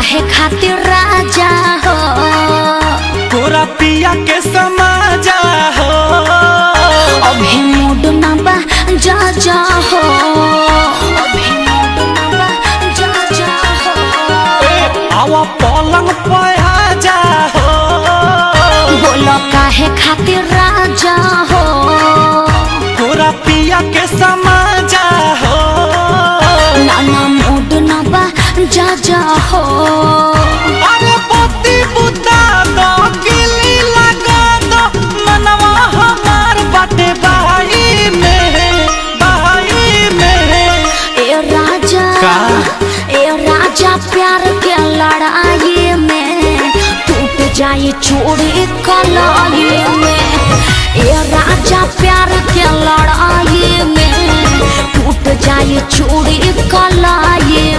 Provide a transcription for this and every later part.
काहे खातिर राजा जा जा हो। अरे पोती बुता दो गिली लगा दो मनवा हमार बाटे बाई में बाई में। ए राजा का? ए राजा प्यार के लड़ाई में टूट जाए चूड़ी कलाई में। ए राजा प्यार के लड़ाई में टूट जाए चूड़ी कलाई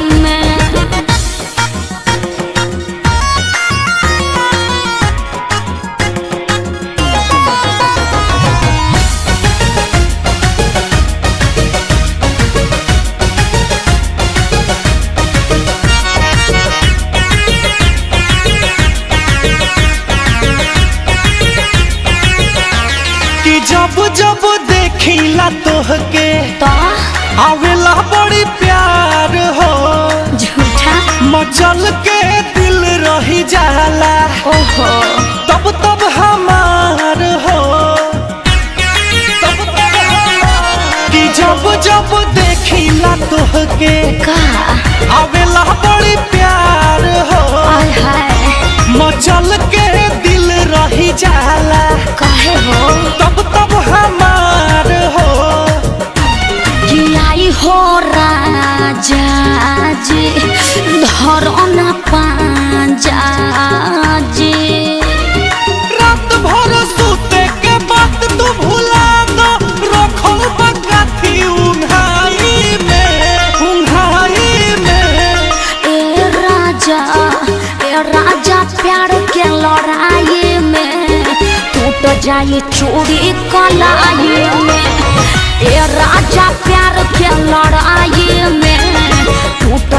जब देखिला तोहके तो? आवेला बड़ी प्यार हो। झूठा? मचल के दिल रही जाला। ओहो। तब तब हमार हो। तब तब हमार। कि जब जब देखिला तोहके का? आवेला बड़ी प्यार हो। आय हाय। हो राजा जी धरो न पाजा जी रात भर सूते के बाद तू भुला दो रखो बगाथी उंघाई में उंघाई में। ए राजा ए राजा प्यार के लड़ाई में टूट जाए चूड़ी कलाई में। ए राजा प्यार के लड़ाई में टूट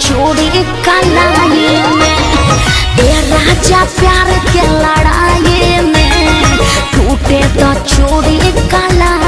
चोरी कलाए में दे राजा प्यार के लड़ाई में टूटे तो चोरी कलाए